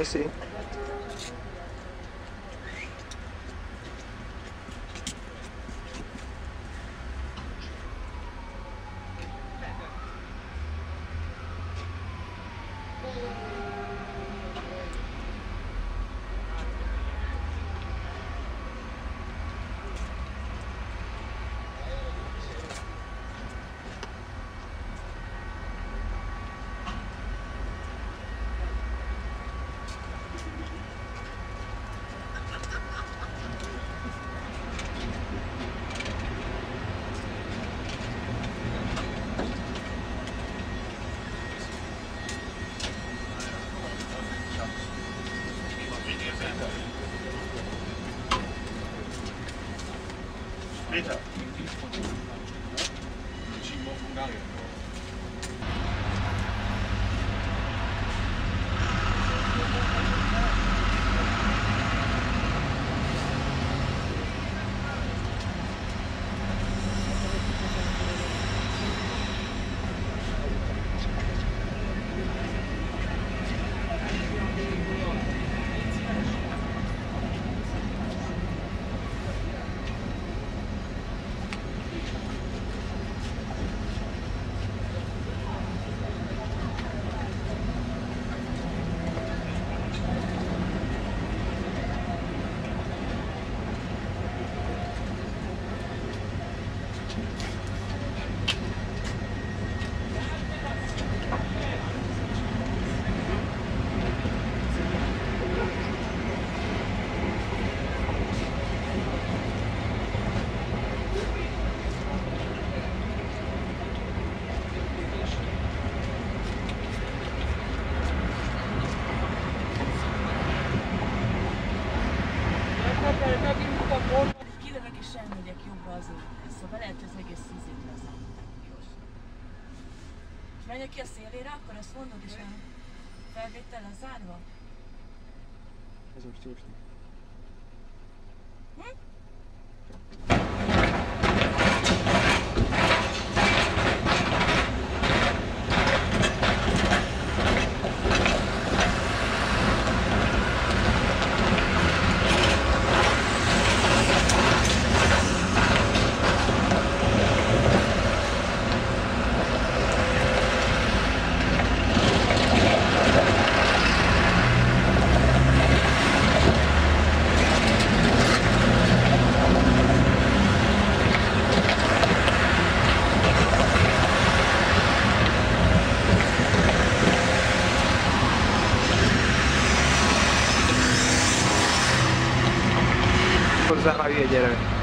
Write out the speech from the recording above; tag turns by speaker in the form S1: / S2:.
S1: Assim.
S2: 그렇죠.
S3: Kilövök és elmegyek jobbra azon. Szóval lehet, hogy az egész szízét lesz. És menjek ki a szélére, akkor azt mondod, és a felvétel lezárva?
S1: Ez most jósni. Hozzá
S4: Bác 结的